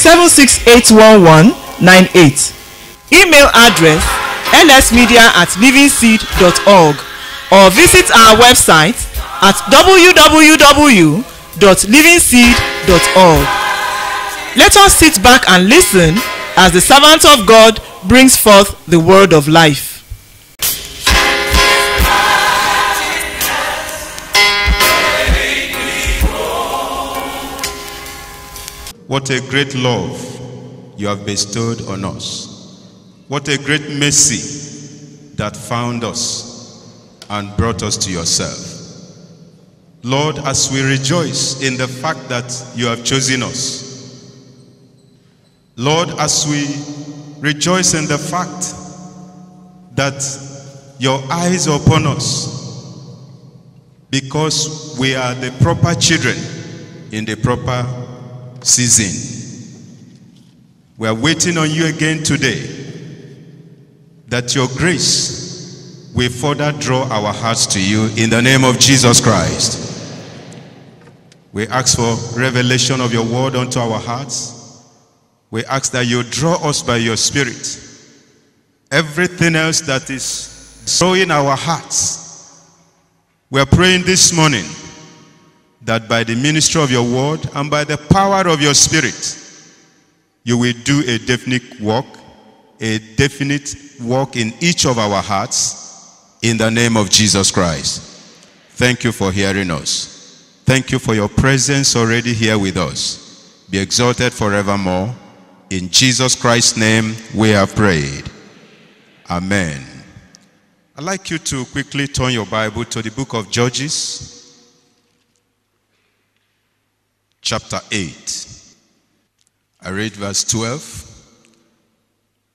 03636 59 0703 7681198. Email address lsmedia at livingseed.org or visit our website at www.livingseed.org. Let us sit back and listen as the servant of God brings forth the word of life. What a great love you have bestowed on us. What a great mercy that found us and brought us to yourself. Lord, as we rejoice in the fact that you have chosen us, Lord, as we rejoice in the fact that your eyes are upon us because we are the proper children in the proper season. We are waiting on you again today that your grace will further draw our hearts to you in the name of Jesus Christ. We ask for revelation of your word unto our hearts. We ask that you draw us by your spirit. Everything else that is drawing our hearts, we are praying this morning that by the ministry of your word and by the power of your spirit, you will do a definite work, a definite work in each of our hearts in the name of Jesus Christ. Thank you for hearing us. Thank you for your presence already here with us. Be exalted forevermore. In Jesus Christ's name we have prayed. Amen. I'd like you to quickly turn your Bible to the book of Judges, chapter 8. I read verse 12,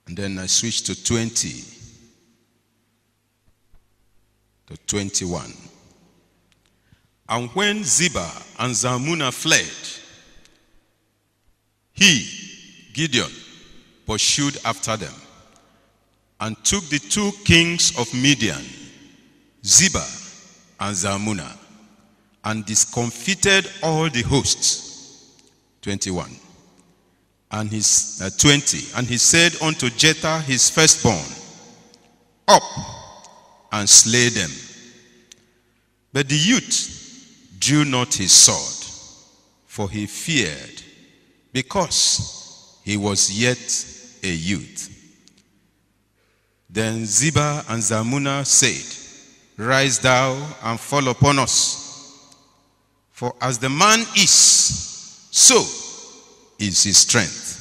and then I switch to 20 to 21. And when Zebah and Zalmunna fled, he, Gideon, pursued after them and took the two kings of Midian, Zebah and Zalmunna, and discomfited all the hosts. 21 and his uh, 20 and he said unto Jether his firstborn up and slay them. But the youth drew not his sword for he feared because he was yet a youth. Then Zebah and Zalmunna said rise thou and fall upon us for as the man is so is his strength.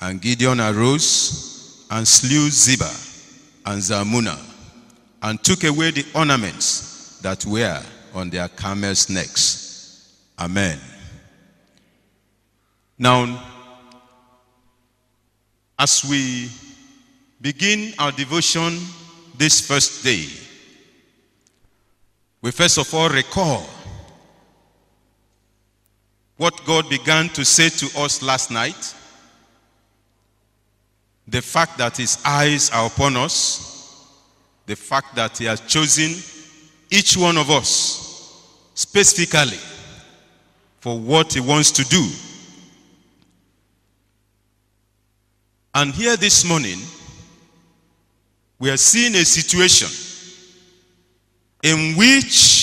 And Gideon arose and slew Zebah and Zalmunna and took away the ornaments that were on their camels' necks. Amen. Now, as we begin our devotion this first day, we first of all recall what God began to say to us last night, the fact that His eyes are upon us, the fact that He has chosen each one of us specifically for what He wants to do. And here this morning, we are seeing a situation in which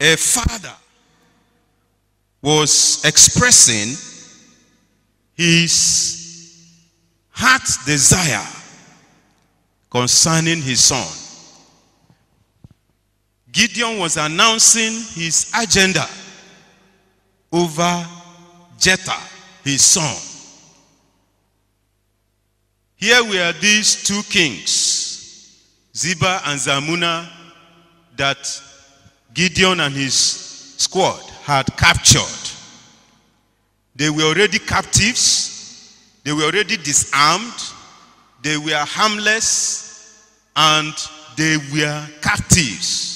a father was expressing his heart's desire concerning his son. Gideon was announcing his agenda over Jether, his son. Here we are these two kings, Zebah and Zalmunna, that Gideon and his squad had captured They were already captives. They were already disarmed. They were harmless. And they were captives.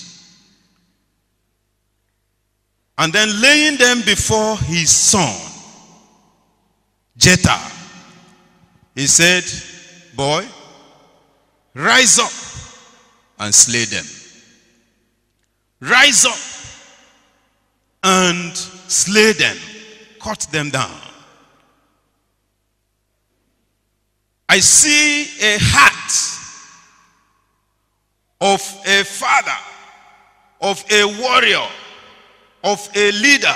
And then laying them before his son, Jephthah, he said, Boy, rise up and slay them. Rise up and slay them, cut them down. I see a heart of a father, of a warrior, of a leader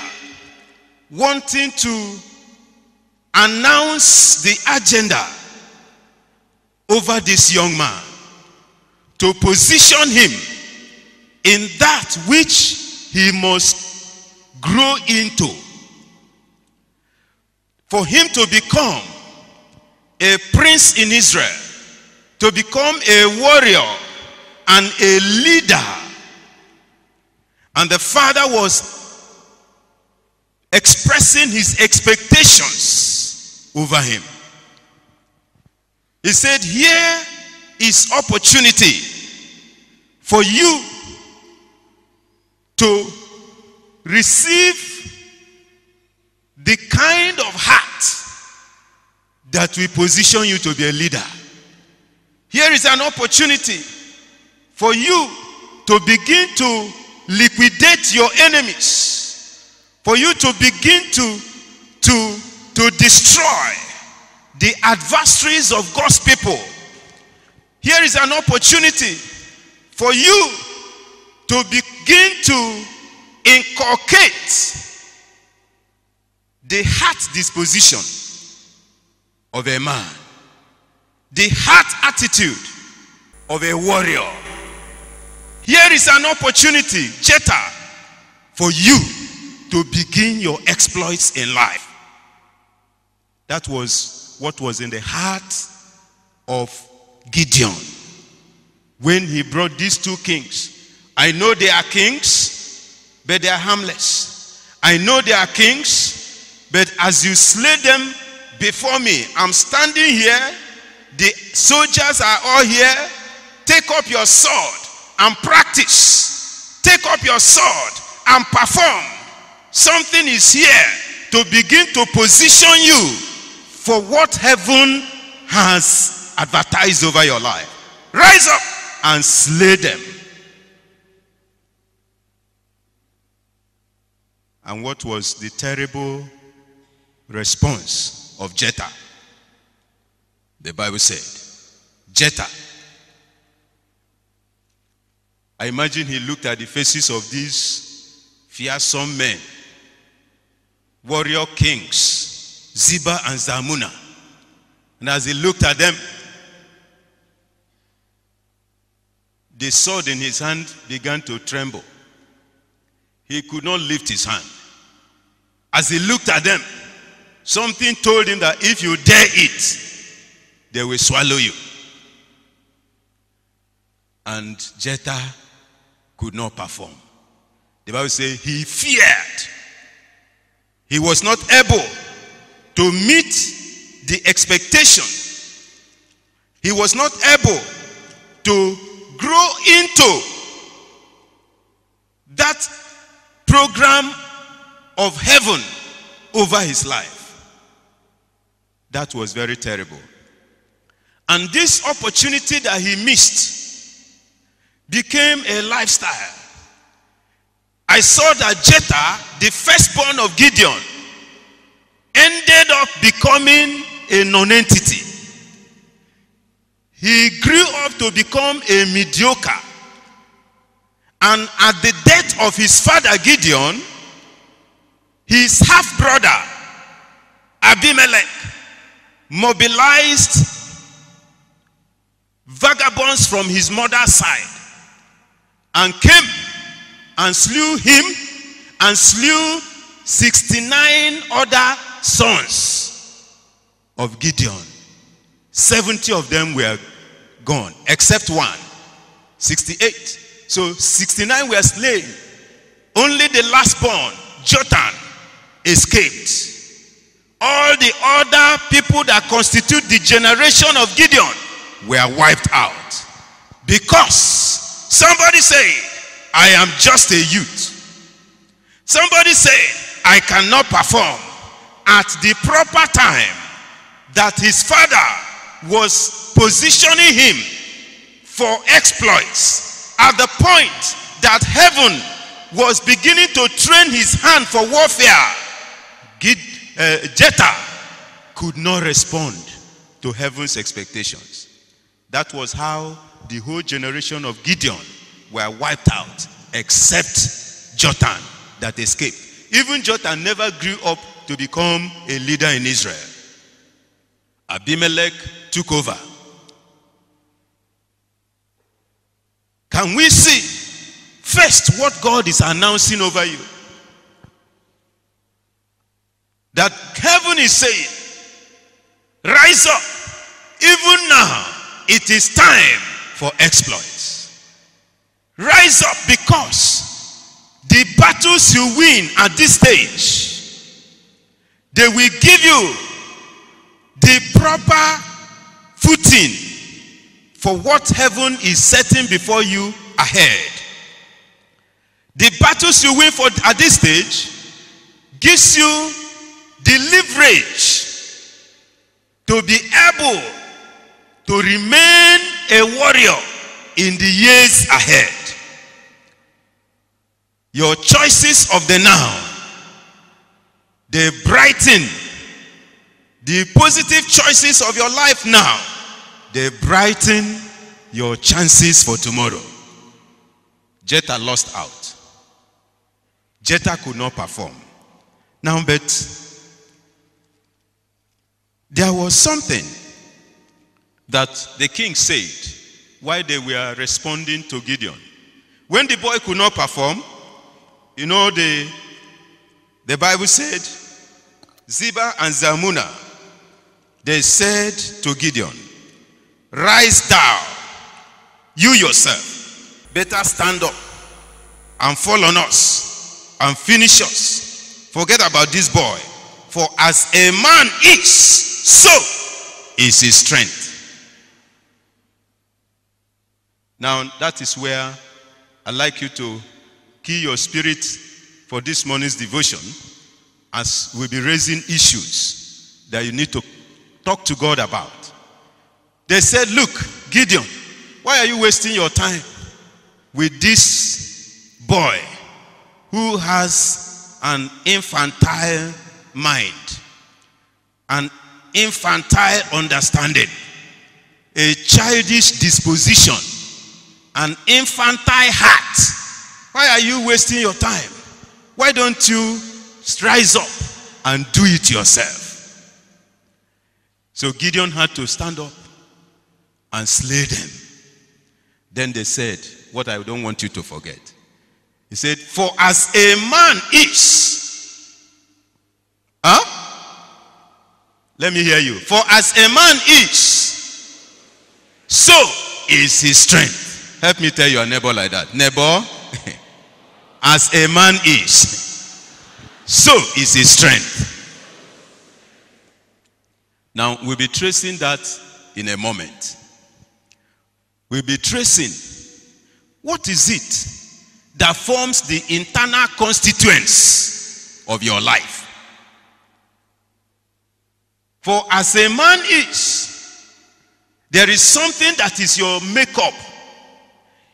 wanting to announce the agenda over this young man to position him in that which he must grow into. For him to become a prince in Israel, to become a warrior and a leader. And the father was expressing his expectations over him. He said, Here is opportunity for you to receive the kind of heart that will position you to be a leader. Here is an opportunity for you to begin to liquidate your enemies, for you to begin to, to, to destroy the adversaries of God's people. Here is an opportunity for you to begin to inculcate the heart disposition of a man, the heart attitude of a warrior. Here is an opportunity, Jephthah, for you to begin your exploits in life. That was what was in the heart of Gideon when he brought these two kings. I know they are kings, but they are harmless. I know they are kings, but as you slay them before me, I'm standing here, the soldiers are all here. Take up your sword and practice. Take up your sword and perform. Something is here to begin to position you for what heaven has advertised over your life. Rise up and slay them. And what was the terrible response of Jephthah? The Bible said, Jephthah. I imagine he looked at the faces of these fearsome men, warrior kings, Zebah and Zalmunna. And as he looked at them, the sword in his hand began to tremble. He could not lift his hand. As he looked at them, something told him that if you dare it, they will swallow you. And Jephthah could not perform. The Bible says he feared. He was not able to meet the expectation. He was not able to grow into that program of heaven over his life. That was very terrible. And this opportunity that he missed became a lifestyle. I saw that Jephthah, the firstborn of Gideon, ended up becoming a non-entity. He grew up to become a mediocre. And at the death of his father Gideon, his half brother Abimelech mobilized vagabonds from his mother's side and came and slew him and slew 69 other sons of Gideon. 70 of them were gone, except one. 68. So 69 were slain. Only the last born, Jotham, escaped. all the other people that constitute the generation of Gideon were wiped out. Because somebody said, I am just a youth. Somebody said, I cannot perform at the proper time that his father was positioning him for exploits at the point that heaven was beginning to train his hand for warfare. Gid, uh, could not respond to heaven's expectations. That was how the whole generation of Gideon were wiped out, except Jotham that escaped. Even Jotham never grew up to become a leader in Israel. Abimelech took over. Can we see first what God is announcing over you? That heaven is saying, Rise up. Even now, it is time for exploits. Rise up because the battles you win at this stage, they will give you the proper footing for what heaven is setting before you ahead. The battles you win for at this stage gives you the leverage to be able to remain a warrior in the years ahead. Your choices of the now, they brighten the positive choices of your life now, they brighten your chances for tomorrow. Jephthah lost out. Jephthah could not perform. Now, but there was something that the king said while they were responding to Gideon. When the boy could not perform, you know, the, the Bible said, Zebah and Zalmunna, they said to Gideon, Rise thou, you yourself, better stand up and fall on us and finish us. Forget about this boy. For as a man is, so is his strength. Now, that is where I'd like you to key your spirit for this morning's devotion as we'll be raising issues that you need to talk to God about. They said, Look, Gideon, why are you wasting your time with this boy who has an infantile mind, an infantile understanding, a childish disposition, an infantile heart? Why are you wasting your time? Why don't you rise up and do it yourself? So Gideon had to stand up and slay them. Then they said, What I don't want you to forget. He said, For as a man is, huh? Let me hear you. For as a man is, so is his strength. Help me tell your neighbor like that. Neighbor, as a man is, so is his strength. Now, we'll be tracing that in a moment. We'll be tracing what is it that forms the internal constituents of your life. For as a man is, there is something that is your makeup.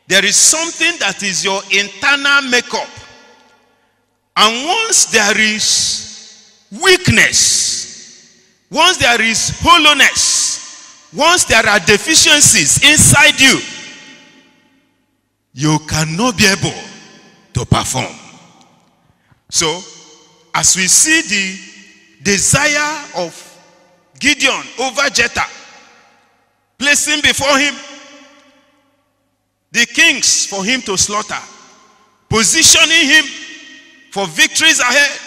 There is something that is your internal makeup. And once there is weakness, once there is hollowness, once there are deficiencies inside you, you cannot be able to perform. So, as we see the desire of Gideon over Jephthah, placing before him the kings for him to slaughter, positioning him for victories ahead,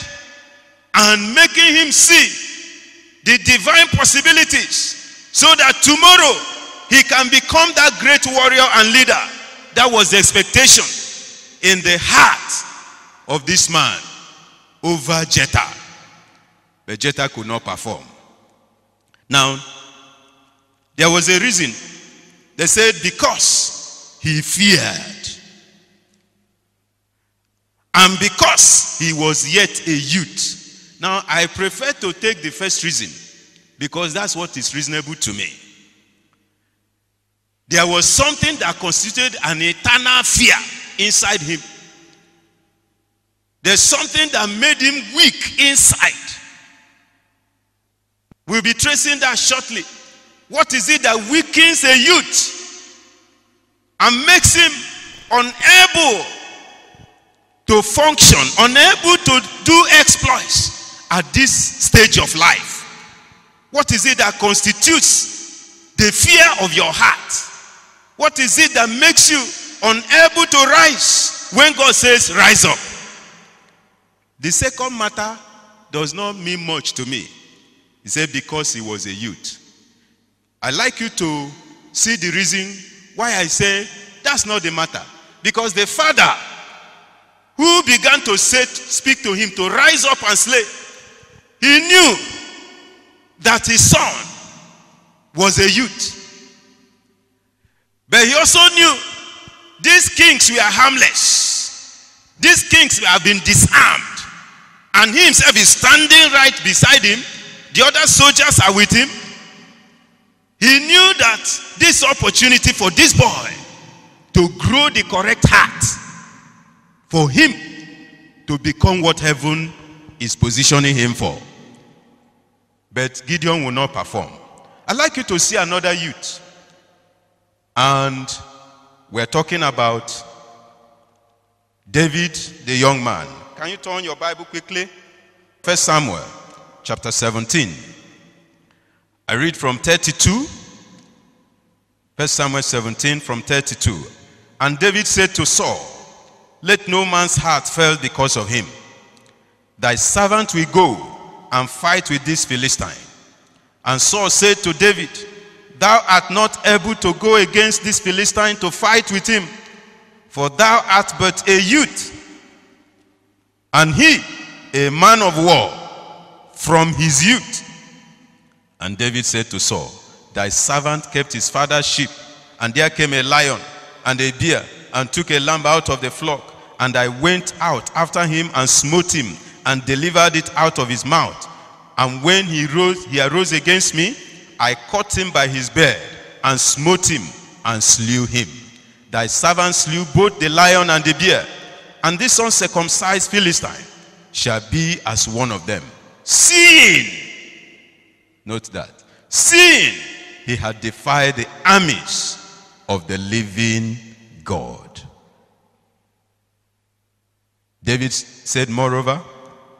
and making him see the divine possibilities so that tomorrow he can become that great warrior and leader. That was the expectation in the heart of this man over Jephthah. but Jephthah could not perform. Now, there was a reason. They said because he feared. And because he was yet a youth. Now, I prefer to take the first reason because that's what is reasonable to me. There was something that constituted an eternal fear inside him. There's something that made him weak inside. We'll be tracing that shortly. What is it that weakens a youth and makes him unable to function, unable to do exploits at this stage of life? What is it that constitutes the fear of your heart? What is it that makes you unable to rise when God says, Rise up? The second matter does not mean much to me. He said, Because he was a youth. I like you to see the reason why I say that's not the matter. Because the father who began to say, speak to him to rise up and slay, he knew that his son was a youth. But he also knew these kings were harmless. These kings have been disarmed. And he himself is standing right beside him. The other soldiers are with him. He knew that this opportunity for this boy to grow the correct heart, for him to become what heaven is positioning him for. But Gideon will not perform. I'd like you to see another youth. And we're talking about David, the young man. Can you turn your Bible quickly? First Samuel chapter 17. I read from 32. First Samuel 17 from 32. And David said to Saul, Let no man's heart fail because of him. Thy servant will go and fight with this Philistine. And Saul said to David, Thou art not able to go against this Philistine to fight with him, for thou art but a youth, and he a man of war from his youth. And David said to Saul, Thy servant kept his father's sheep, and there came a lion and a deer, and took a lamb out of the flock. And I went out after him and smote him, and delivered it out of his mouth. And when he rose, he arose against me, I caught him by his beard, and smote him, and slew him. Thy servant slew both the lion and the bear, and this uncircumcised Philistine shall be as one of them. Seeing, note that, seeing he had defied the armies of the living God. David said, Moreover,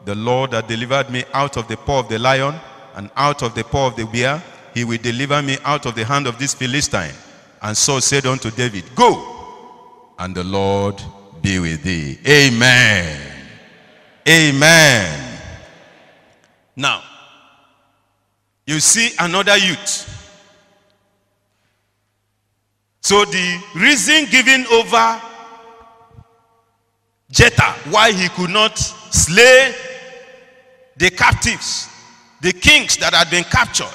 the Lord that delivered me out of the paw of the lion and out of the paw of the bear, he will deliver me out of the hand of this Philistine. And Saul said unto David, Go, and the Lord be with thee. Amen. Amen. Now, you see another youth. So the reason given over Jephthah why he could not slay the captives, the kings that had been captured,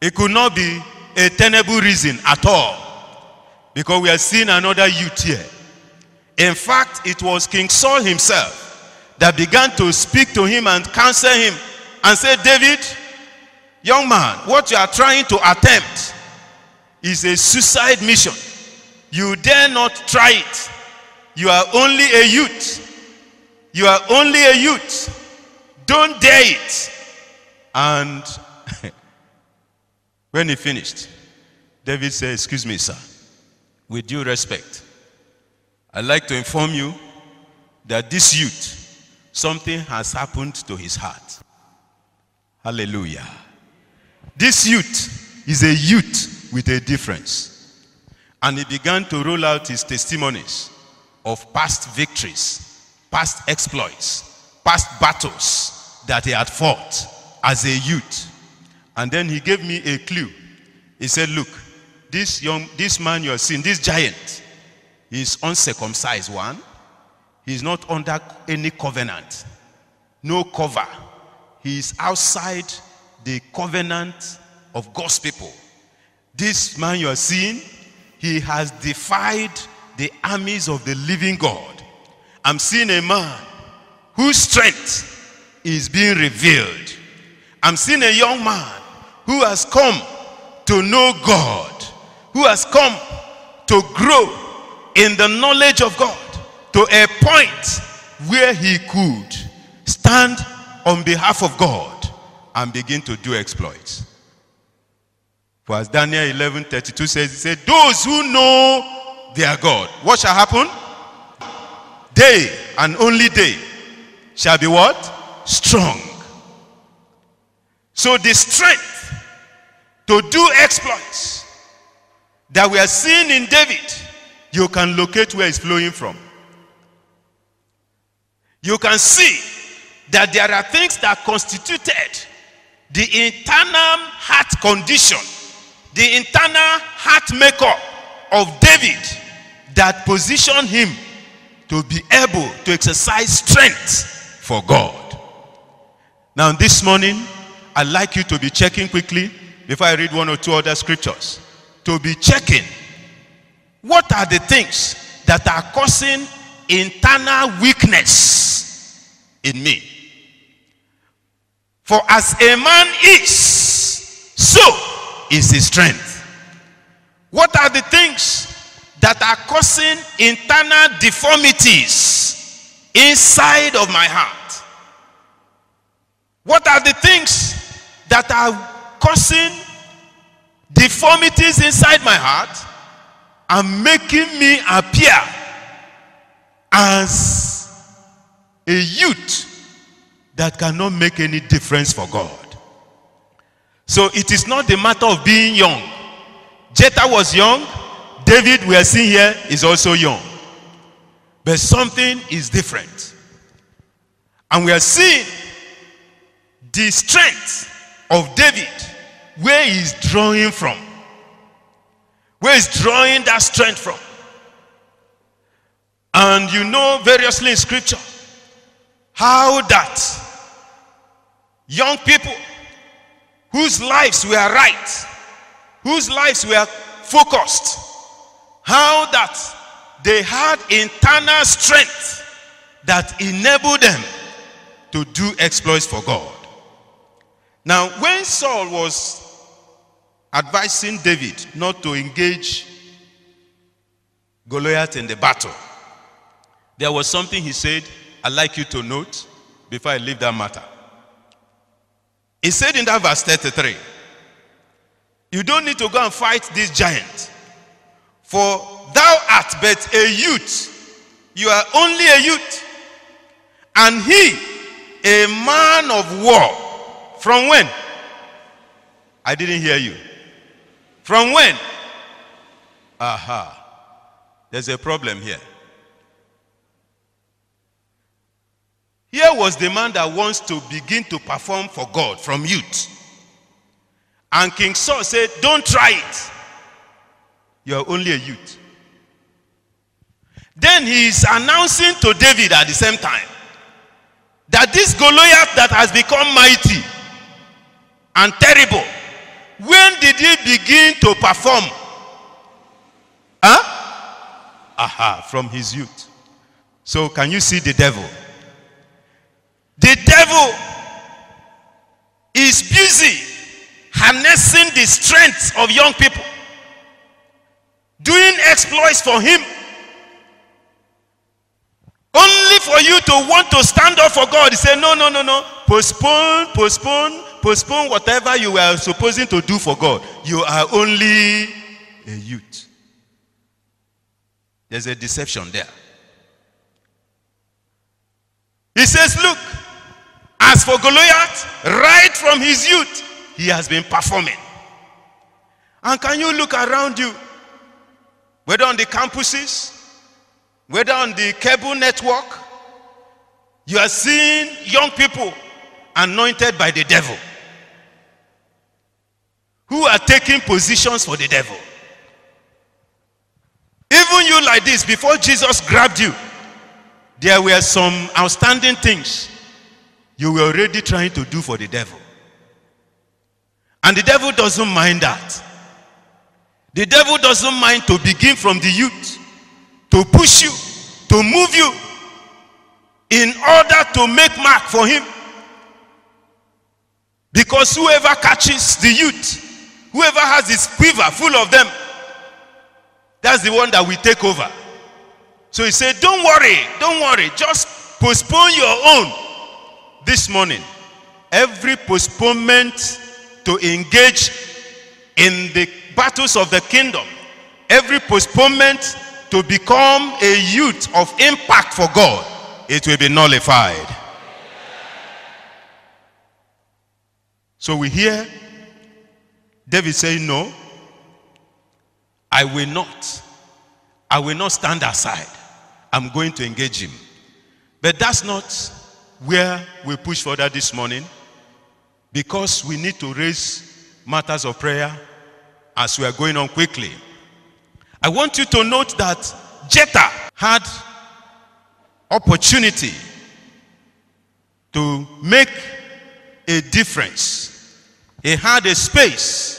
it could not be a tenable reason at all. Because we are seeing another youth here. In fact, it was King Saul himself that began to speak to him and counsel him and said, David, young man, what you are trying to attempt is a suicide mission. You dare not try it. You are only a youth. You are only a youth. Don't dare it. And when he finished, David said, Excuse me, sir. With due respect, I'd like to inform you that this youth, something has happened to his heart. Hallelujah. This youth is a youth with a difference. And he began to roll out his testimonies of past victories, past exploits, past battles that he had fought as a youth. And then he gave me a clue. He said, Look, this young this man you are seeing, this giant, is uncircumcised one. He's not under any covenant, no cover. he is outside the covenant of God's people. This man you are seeing, he has defied the armies of the living God. I'm seeing a man whose strength is being revealed. I'm seeing a young man who has come to know God, who has come to grow in the knowledge of God to a point where he could stand on behalf of God and begin to do exploits. For as Daniel 11 32 says, he said, Those who know their God, what shall happen? They and only they shall be what? Strong. So the strength to do exploits that we are seeing in David, you can locate where it's flowing from. You can see that there are things that constituted the internal heart condition, the internal heart makeup of David that positioned him to be able to exercise strength for God. Now, this morning, I'd like you to be checking quickly before I read one or two other scriptures. To be checking what are the things that are causing internal weakness in me. For as a man is, so is his strength. What are the things that are causing internal deformities inside of my heart? What are the things that are causing deformities inside my heart and making me appear as a youth that cannot make any difference for God. So it is not the matter of being young. Jephthah was young. David, we are seeing here, is also young. But something is different. And we are seeing the strength of David, where he is drawing from. Where is drawing that strength from? And you know variously in scripture how that young people whose lives were right, whose lives were focused, how that they had internal strength that enabled them to do exploits for God. Now, when Saul was advising David not to engage Goliath in the battle, there was something he said I'd like you to note before I leave that matter. He said in that verse 33, You don't need to go and fight this giant, for thou art but a youth. You are only a youth. And he, a man of war. From when? I didn't hear you. From when? Aha. There's a problem here. Here was the man that wants to begin to perform for God from youth. And King Saul said, Don't try it. You're only a youth. Then he is announcing to David at the same time that this Goliath that has become mighty and terrible, when did he begin to perform? Huh? Aha, from his youth. So, can you see the devil? The devil is busy harnessing the strength of young people, doing exploits for him. Only for you to want to stand up for God. He said, No, no, no, no. Postpone, postpone, postpone whatever you were supposing to do for God. You are only a youth. There's a deception there. He says, Look, as for Goliath, right from his youth, he has been performing. And can you look around you, whether on the campuses, whether on the cable network, you are seeing young people anointed by the devil taking positions for the devil. Even you, like this, before Jesus grabbed you, there were some outstanding things you were already trying to do for the devil. And the devil doesn't mind that. The devil doesn't mind to begin from the youth, to push you, to move you, in order to make mark for him. Because whoever catches the youth, whoever has his quiver full of them, that's the one that will take over. So he said, Don't worry, don't worry, just postpone your own this morning. Every postponement to engage in the battles of the kingdom, every postponement to become a youth of impact for God, it will be nullified. So we hear David saying, No, I will not. I will not stand aside. I'm going to engage him. But that's not where we push further this morning because we need to raise matters of prayer as we are going on quickly. I want you to note that Jephthah had opportunity to make a difference. He had a space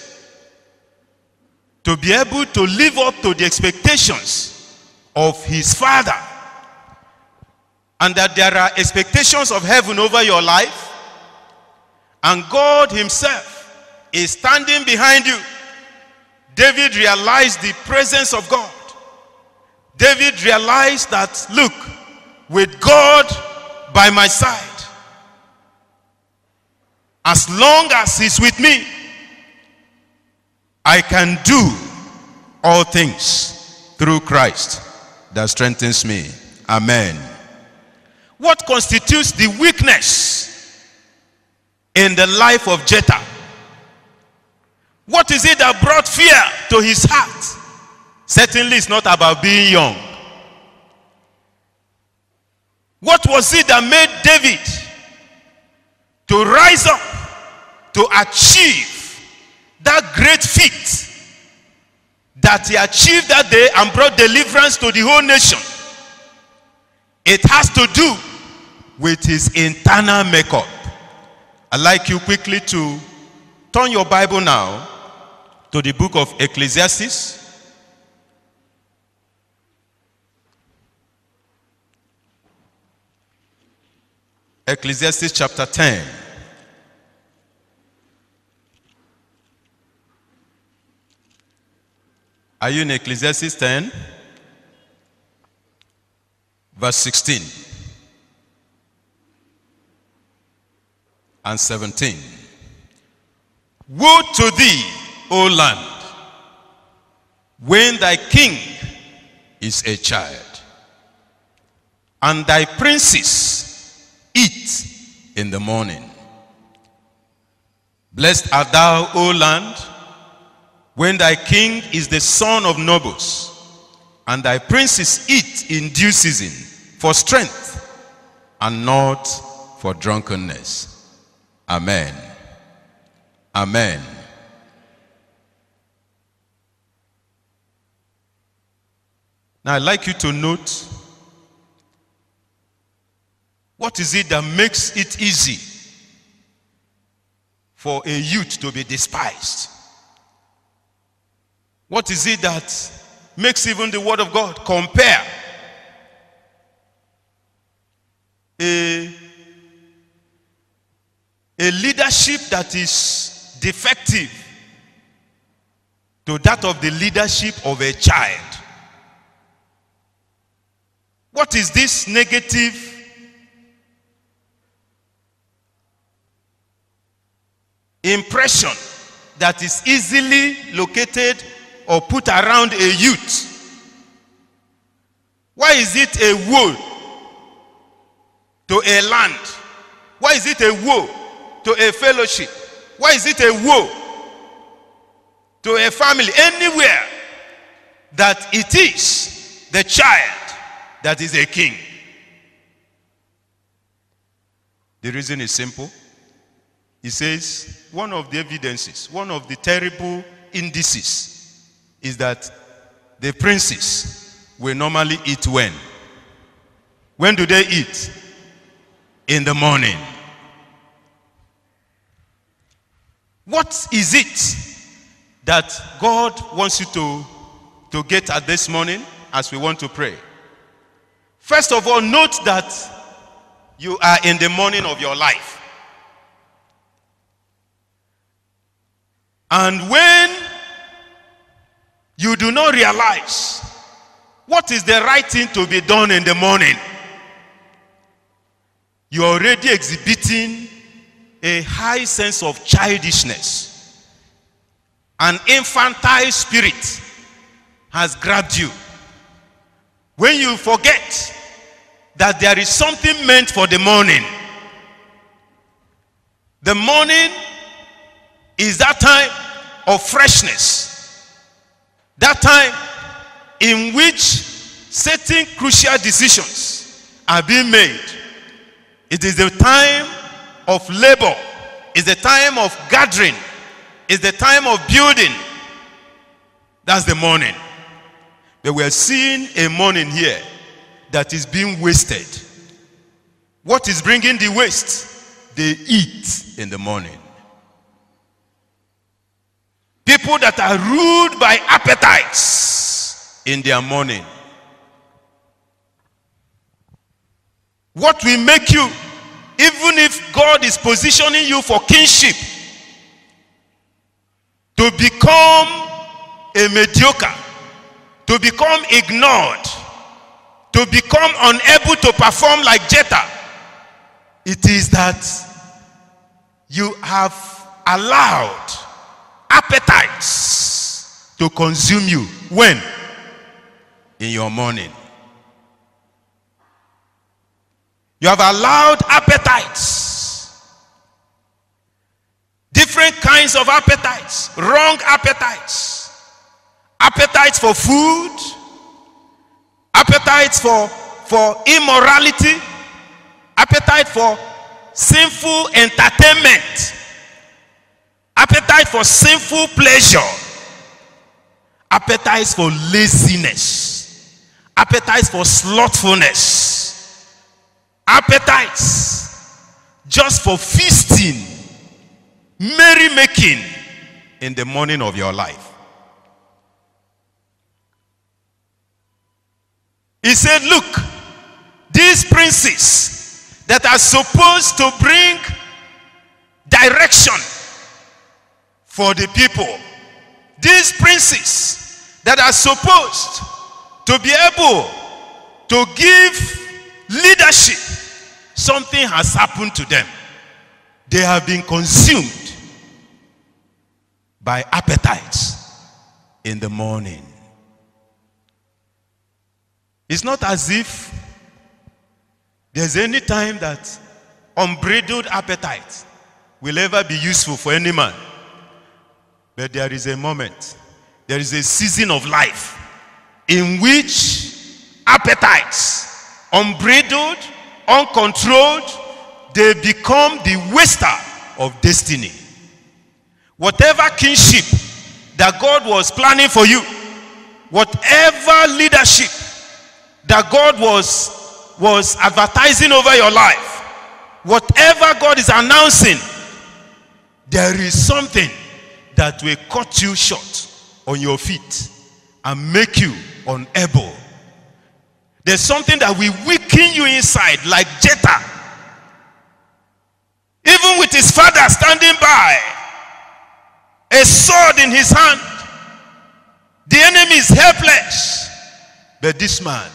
to be able to live up to the expectations of his father. And that there are expectations of heaven over your life. And God himself is standing behind you. David realized the presence of God. David realized that, look, with God by my side, as long as he's with me, I can do all things through Christ that strengthens me. Amen. What constitutes the weakness in the life of Jephthah? What is it that brought fear to his heart? Certainly, it's not about being young. What was it that made David to rise up to achieve that great feat that he achieved that day and brought deliverance to the whole nation, it has to do with his internal makeup. I'd like you quickly to turn your Bible now to the book of Ecclesiastes. Ecclesiastes chapter 10. Are you in Ecclesiastes 10? Verse 16 and 17. Woe to thee, O land, when thy king is a child, and thy princes eat in the morning. Blessed art thou, O land, when thy king is the son of nobles, and thy princes eat in due season for strength and not for drunkenness. Amen. Amen. Now, I'd like you to note what is it that makes it easy for a youth to be despised? What is it that makes even the word of God compare a, a leadership that is defective to that of the leadership of a child? What is this negative impression that is easily located or put around a youth? Why is it a woe to a land? Why is it a woe to a fellowship? Why is it a woe to a family? Anywhere that it is the child that is a king. The reason is simple. He says one of the evidences, one of the terrible indices is that the princes will normally eat when? When do they eat? In the morning. What is it that God wants you to, to get at this morning as we want to pray? First of all, note that you are in the morning of your life. And when you do not realize what is the right thing to be done in the morning, you are already exhibiting a high sense of childishness. An infantile spirit has grabbed you. When you forget that there is something meant for the morning, the morning is that time of freshness, that time in which certain crucial decisions are being made. It is the time of labor, it's the time of gathering, it's the time of building. That's the morning. But we're seeing a morning here that is being wasted. What is bringing the waste? They eat in the morning. People that are ruled by appetites in their morning. What will make you, even if God is positioning you for kingship, to become a mediocre, to become ignored, to become unable to perform like Jether, it is that you have allowed appetites to consume you. When? In your morning. You have allowed appetites. Different kinds of appetites. Wrong appetites. Appetites for food. Appetites for, for immorality. Appetite for sinful entertainment. Appetite for sinful pleasure. Appetites for laziness. Appetites for slothfulness appetites just for feasting, merrymaking in the morning of your life. He said, Look, these princes that are supposed to bring direction for the people, these princes that are supposed to be able to give leadership something has happened to them. They have been consumed by appetites in the morning. It's not as if there's any time that unbridled appetite will ever be useful for any man. But there is a moment, there is a season of life in which appetites, unbridled, uncontrolled, they become the waster of destiny. Whatever kinship that God was planning for you, whatever leadership that God was, was advertising over your life, whatever God is announcing, there is something that will cut you short on your feet and make you unable there's something that will weaken you inside, like Jether. Even with his father standing by, a sword in his hand, the enemy is helpless. But this man,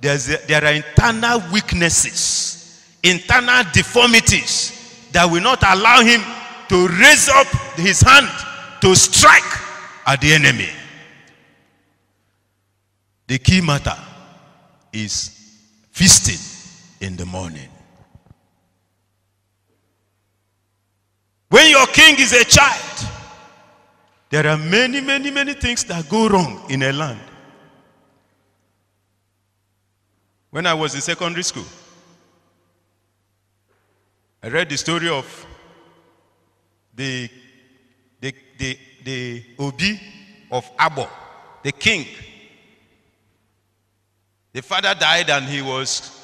there's a, there are internal weaknesses, internal deformities that will not allow him to raise up his hand to strike at the enemy. The key matter is feasting in the morning. When your king is a child, there are many, many, many things that go wrong in a land. When I was in secondary school, I read the story of the, the, the, Obi of Abo, the king the father died and he was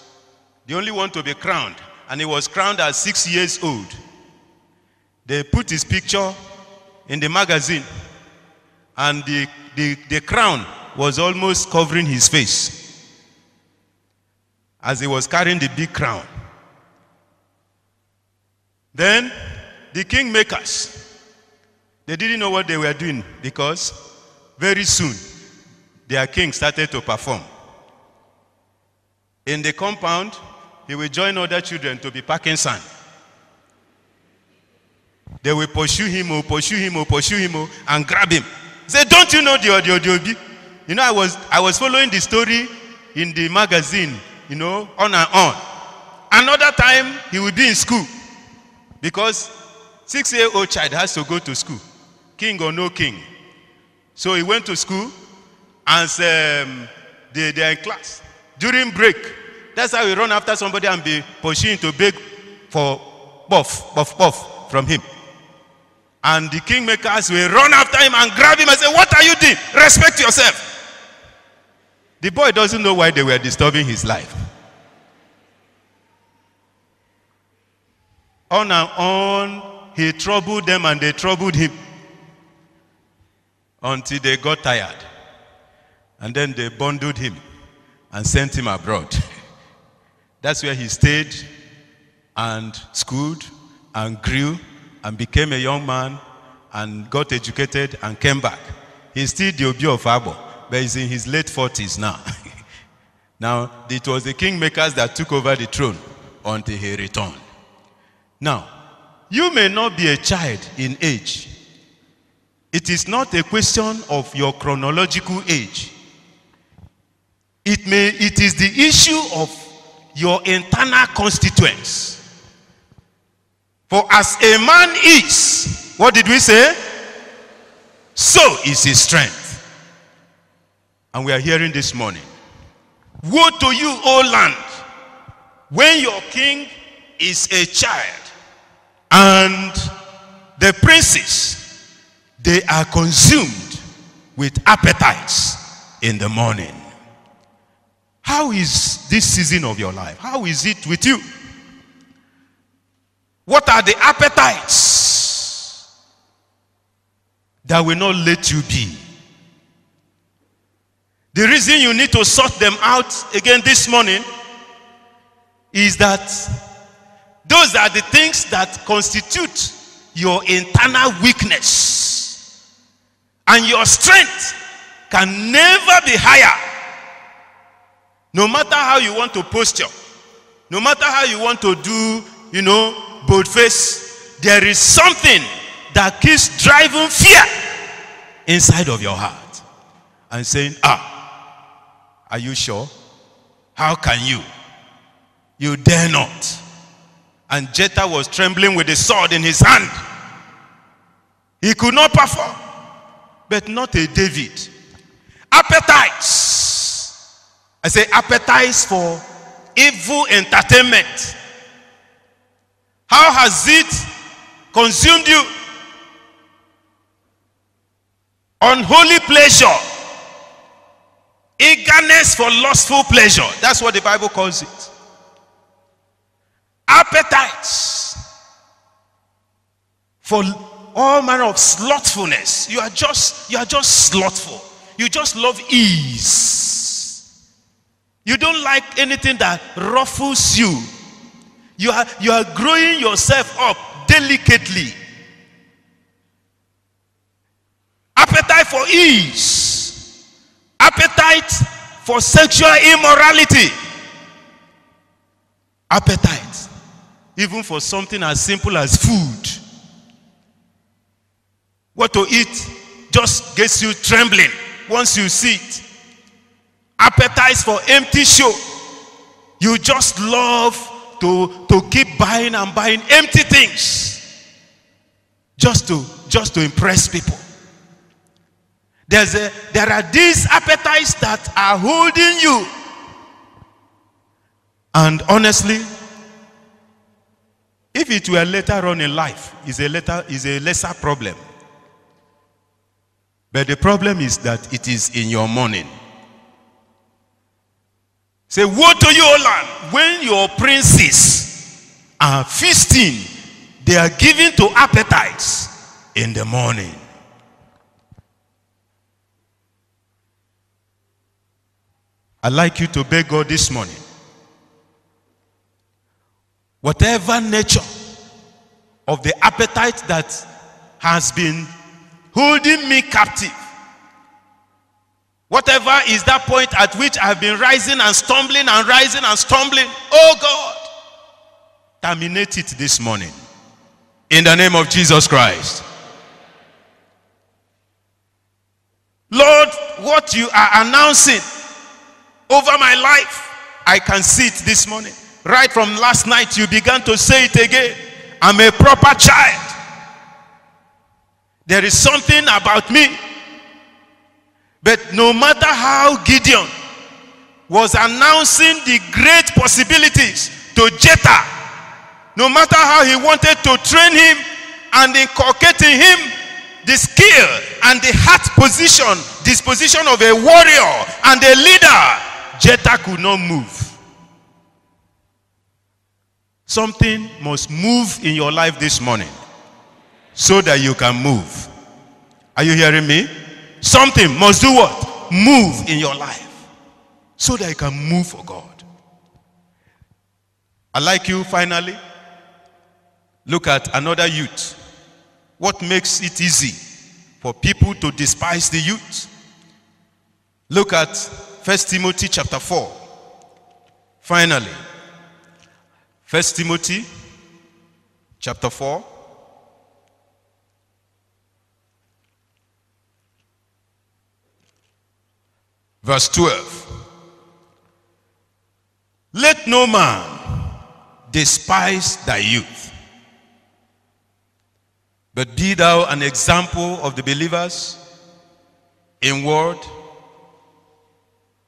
the only one to be crowned. And he was crowned at six years old. They put his picture in the magazine, and the, the, the crown was almost covering his face as he was carrying the big crown. Then the kingmakers, they didn't know what they were doing because very soon their king started to perform. In the compound, he will join other children to be packing sand. They will pursue him, or pursue him, or pursue him, or, and grab him. Say, don't you know the audio, the You know, I was, I was following the story in the magazine, you know, on and on. Another time, he will be in school. Because six-year-old child has to go to school, king or no king. So he went to school, and um, they, they are in class. During break, that's how we run after somebody and be pushing to beg for buff, buff, buff from him. And the kingmakers will run after him and grab him and say, What are you doing? Respect yourself. The boy doesn't know why they were disturbing his life. On and on, he troubled them and they troubled him until they got tired. And then they bundled him and sent him abroad. That's where he stayed and schooled and grew and became a young man and got educated and came back. He's still the Obi of Abo, but he's in his late 40s now. now, it was the kingmakers that took over the throne until he returned. Now, you may not be a child in age. It is not a question of your chronological age. It, may, it is the issue of your internal constituents. For as a man is, what did we say? So is his strength. And we are hearing this morning. Woe to you, O land, when your king is a child and the princes, they are consumed with appetites in the morning. How is this season of your life? How is it with you? What are the appetites that will not let you be? The reason you need to sort them out again this morning is that those are the things that constitute your internal weakness. And your strength can never be higher. No matter how you want to posture, no matter how you want to do, you know, bold face, there is something that keeps driving fear inside of your heart and saying, Ah, are you sure? How can you? You dare not. And Jether was trembling with the sword in his hand. He could not perform, but not a David. Appetites. I say appetites for evil entertainment. How has it consumed you? Unholy pleasure. Eagerness for lustful pleasure. That's what the Bible calls it. Appetites for all manner of slothfulness. You are just you are just slothful. You just love ease. You don't like anything that ruffles you. You are, you are growing yourself up delicately. Appetite for ease. Appetite for sexual immorality. Appetite. Even for something as simple as food. What to eat just gets you trembling once you see it. Appetite for empty show. You just love to, to keep buying and buying empty things just to just to impress people. There's a, there are these appetites that are holding you. And honestly, if it were later on in life, is a later is a lesser problem. But the problem is that it is in your morning. Say, Woe to you, O land, when your princes are feasting, they are giving to appetites in the morning. I'd like you to beg God this morning. Whatever nature of the appetite that has been holding me captive, whatever is that point at which I have been rising and stumbling and rising and stumbling, oh God, terminate it this morning. In the name of Jesus Christ. Lord, what you are announcing over my life, I can see it this morning. Right from last night, you began to say it again. I'm a proper child. There is something about me. But no matter how Gideon was announcing the great possibilities to Jether, no matter how he wanted to train him and inculcate in him the skill and the heart position, disposition of a warrior and a leader, Jether could not move. Something must move in your life this morning so that you can move. Are you hearing me? Something must do what? Move in your life so that you can move for God. I like you finally. Look at another youth. What makes it easy for people to despise the youth? Look at 1 Timothy chapter 4. Finally, 1 Timothy chapter 4. Verse 12. Let no man despise thy youth, but be thou an example of the believers in word,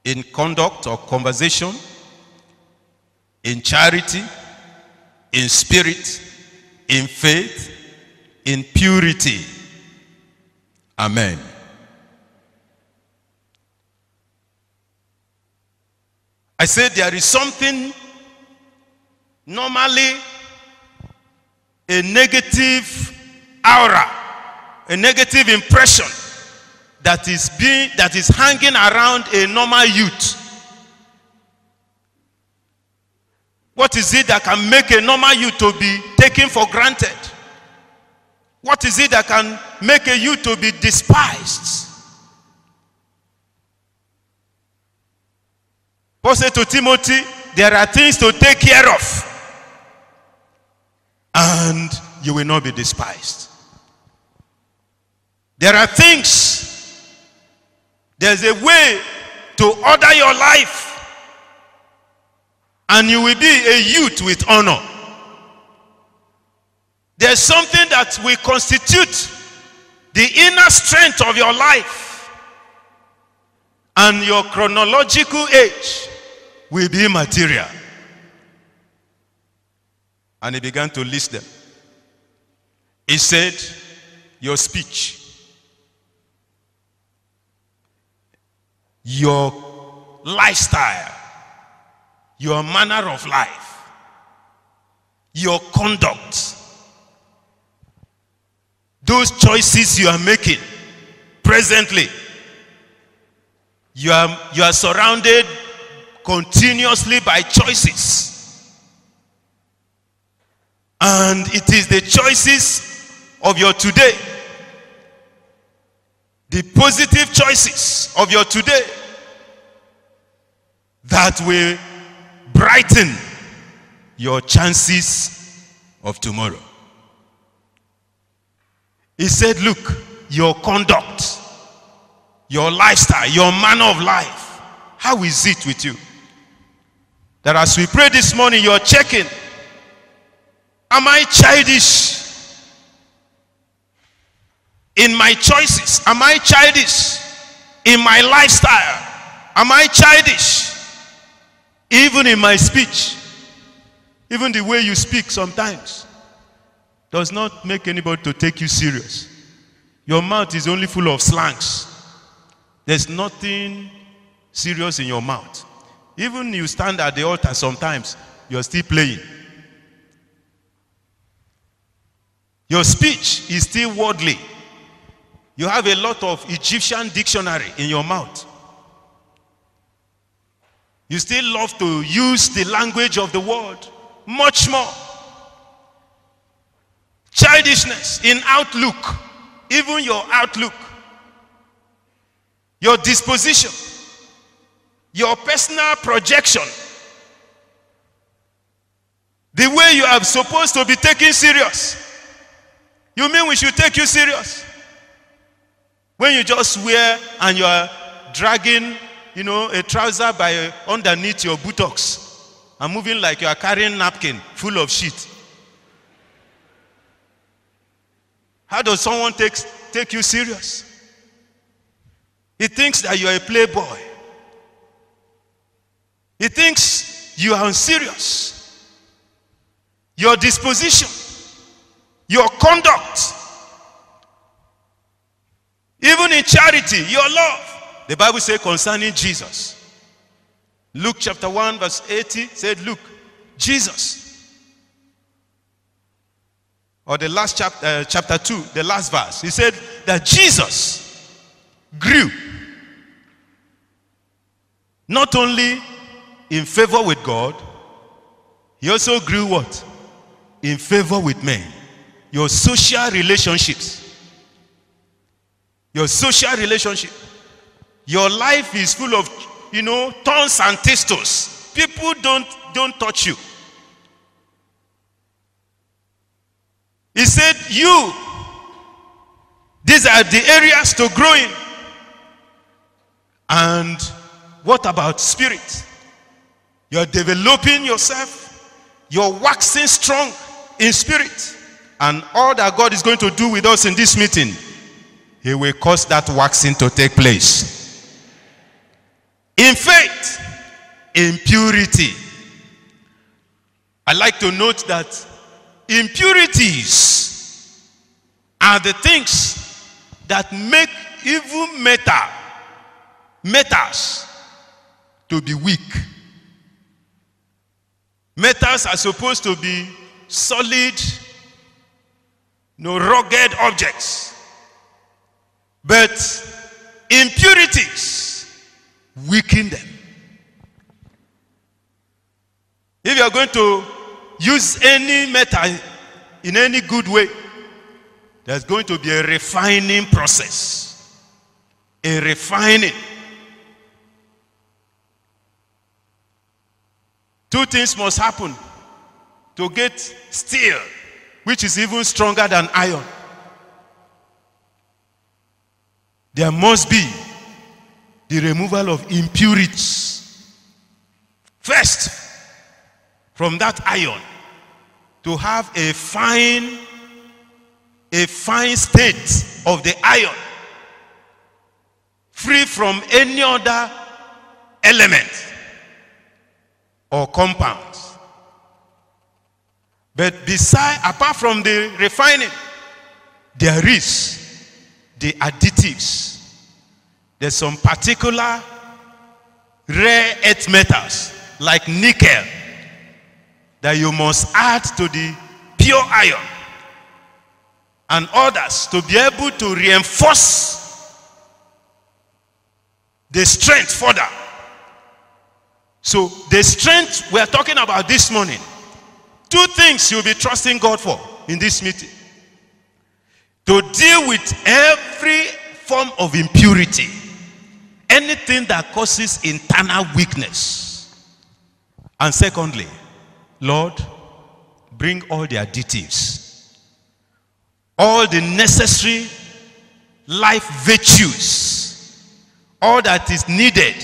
in conduct or conversation, in charity, in spirit, in faith, in purity. Amen. I said there is something normally a negative aura, a negative impression that is being that is hanging around a normal youth. What is it that can make a normal youth to be taken for granted? What is it that can make a youth to be despised? Paul said to Timothy, there are things to take care of. And you will not be despised. There are things, there's a way to order your life. And you will be a youth with honor. There's something that will constitute the inner strength of your life. And your chronological age will be material. And he began to list them. He said, Your speech, your lifestyle, your manner of life, your conduct, those choices you are making presently, you are, you are surrounded continuously by choices. And it is the choices of your today, the positive choices of your today, that will brighten your chances of tomorrow. He said, Look, your conduct, your lifestyle, your manner of life, how is it with you? That as we pray this morning, you're checking. Am I childish? In my choices, am I childish? In my lifestyle, am I childish? Even in my speech, even the way you speak sometimes does not make anybody to take you serious. Your mouth is only full of slangs. There's nothing serious in your mouth. Even you stand at the altar sometimes, you're still playing. Your speech is still worldly. You have a lot of Egyptian dictionary in your mouth. You still love to use the language of the world much more. Childishness in outlook, even your outlook, your disposition, your personal projection, the way you are supposed to be taken serious. You mean we should take you serious? When you just wear and you are dragging, you know, a trouser by underneath your buttocks and moving like you are carrying napkin full of shit. How does someone take, take you serious? He thinks that you are a playboy. He thinks you are unserious. Your disposition, your conduct, even in charity, your love. The Bible says concerning Jesus. Luke chapter 1, verse 80 said, Look, Jesus. Or the last chapter, uh, chapter 2, the last verse. He said that Jesus grew not only in favor with God, he also grew what? In favor with men. Your social relationships. Your social relationship. Your life is full of, you know, tons and testos. People don't, don't touch you. He said, You, these are the areas to grow in. And what about spirit? You're developing yourself, you're waxing strong in spirit. And all that God is going to do with us in this meeting, He will cause that waxing to take place. In faith, in purity. I like to note that impurities are the things that make even metal, metals, to be weak. Metals are supposed to be solid, no rugged objects. But impurities weaken them. If you are going to use any metal in any good way, there's going to be a refining process. A refining. Two things must happen to get steel, which is even stronger than iron. There must be the removal of impurities. First, from that iron, to have a fine, a fine state of the iron, free from any other element or compounds. But beside, apart from the refining, there is the additives. There's some particular rare earth metals like nickel that you must add to the pure iron and others to be able to reinforce the strength further so, the strength we are talking about this morning, two things you'll be trusting God for in this meeting to deal with every form of impurity, anything that causes internal weakness. And secondly, Lord, bring all the additives, all the necessary life virtues, all that is needed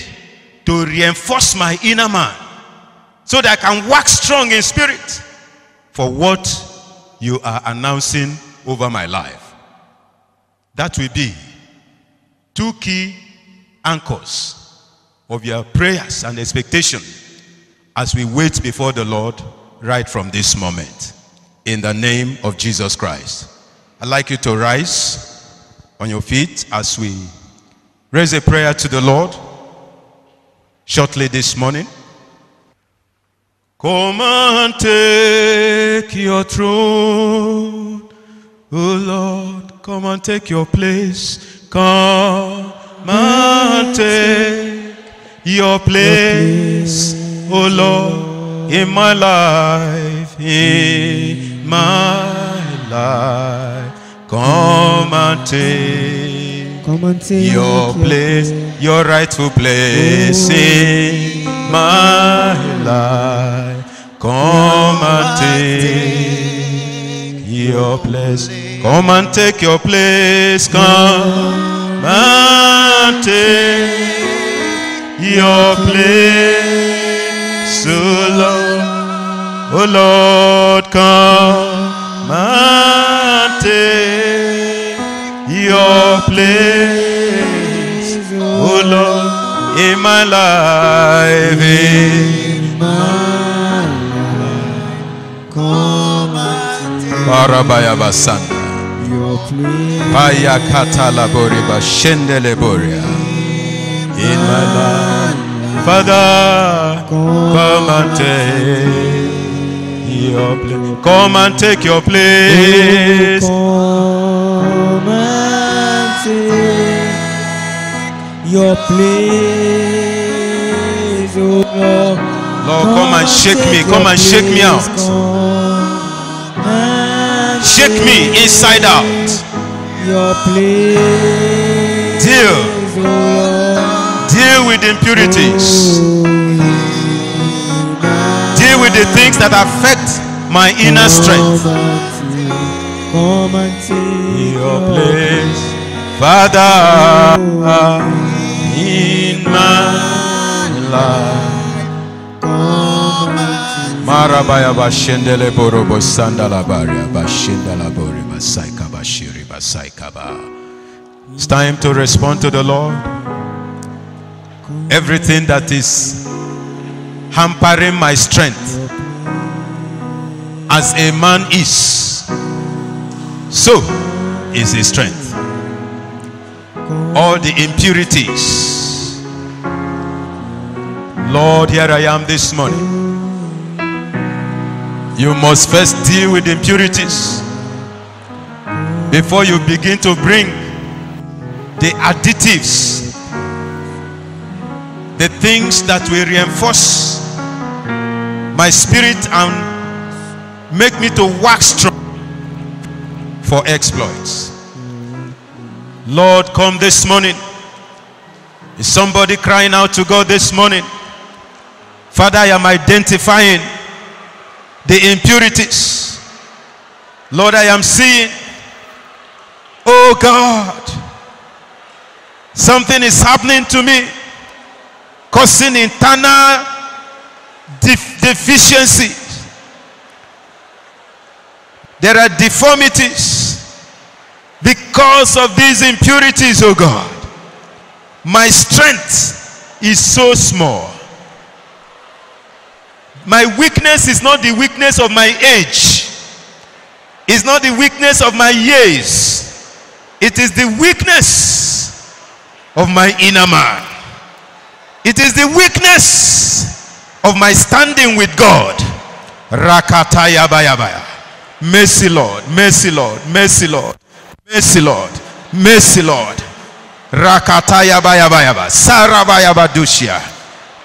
to reinforce my inner man so that I can work strong in spirit for what you are announcing over my life. That will be two key anchors of your prayers and expectation as we wait before the Lord right from this moment. In the name of Jesus Christ. I'd like you to rise on your feet as we raise a prayer to the Lord shortly this morning. Come and take your throne, O Lord, come and take your place. Come and take your place. O Lord, in my life, in my life. Come and take Come and take your place, your rightful place oh. in my life. Come and take your place. Come and take your place. Come and take your place. Oh Lord, oh Lord, come and take your place. Oh Lord, in my life. In Come and take your place. Paya katala boriba shendele boria. In my life. Father, come and take your place. Come and take your place. Come and take your place, oh Lord. Lord, come and shake me. Come and shake me out. Shake me inside out. Your place, Deal. oh Deal with impurities. Oh, The things that affect my inner strength. Come and take Your place, Father, in my life. Come Marabaya bashendele borobo sandala baria bashendala bori basaika bashiri basaika ba. It's time to respond to the Lord. Everything that is hampering my strength as a man is, so is his strength. All the impurities. Lord, here I am this morning. You must first deal with impurities before you begin to bring the additives, the things that will reinforce my spirit and make me to wax strong for exploits. Lord, come this morning. Is somebody crying out to God this morning? Father, I am identifying the impurities. Lord, I am seeing, oh God, something is happening to me, causing internal def- deficiency. There are deformities because of these impurities, oh God. My strength is so small. My weakness is not the weakness of my age. It's not the weakness of my years. It is the weakness of my inner man. It is the weakness of my standing with God. Rakataya baya baya. Mercy Lord, mercy Lord, mercy Lord, mercy Lord, mercy Lord. Rakataya baya baya ba. Sarabaya badushia.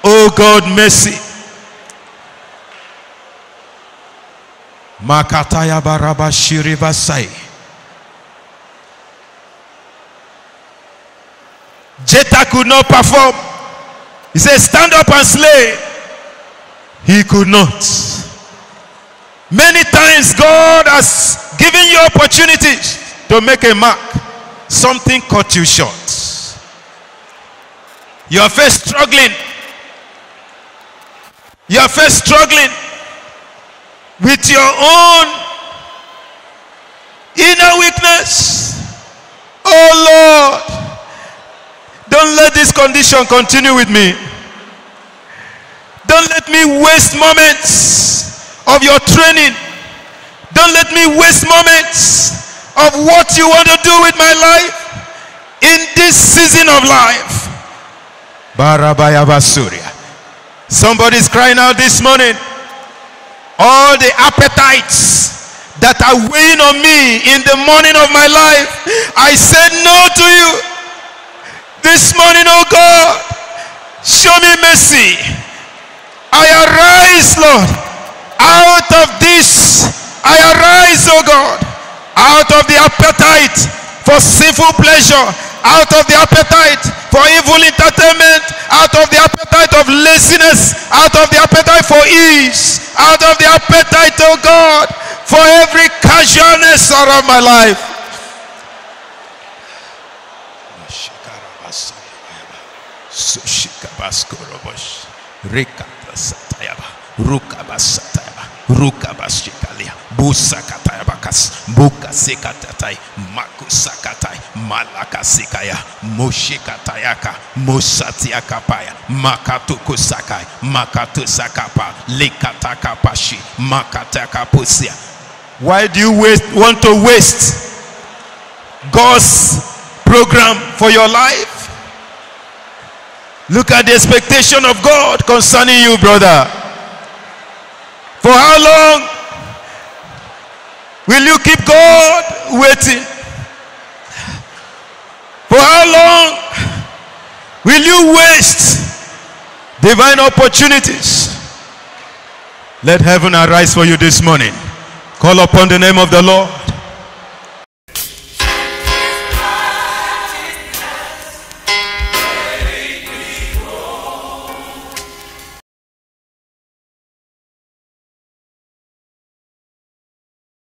Oh God, mercy. Makataya baraba shiribasai. Jether could not perform. He said, Stand up and slay. He could not. Many times God has given you opportunities to make a mark. Something cut you short. You are first struggling. You are first struggling with your own inner weakness. Oh Lord, don't let this condition continue with me. Don't let me waste moments of your training. Don't let me waste moments of what you want to do with my life in this season of life. Barabaya Basuria. Somebody's crying out this morning all the appetites that are weighing on me in the morning of my life. I said no to you. This morning, oh God, show me mercy. I arise, Lord, out of this. I arise, oh God, out of the appetite for sinful pleasure, out of the appetite for evil entertainment, out of the appetite of laziness, out of the appetite for ease, out of the appetite, oh God, for every casualness around my life. Rukabashikalia, Busakatayabakas, Bukasekatatai, Makusakatai, Malakasikaya, Moshikatayaka, Mosatiakapaya, Makatukusakai, Makatusakapa, Lekatakapashi, Makatakapusia. Why do you waste, want to waste God's program for your life? Look at the expectation of God concerning you, brother. For how long will you keep God waiting? For how long will you waste divine opportunities? Let heaven arise for you this morning. Call upon the name of the Lord.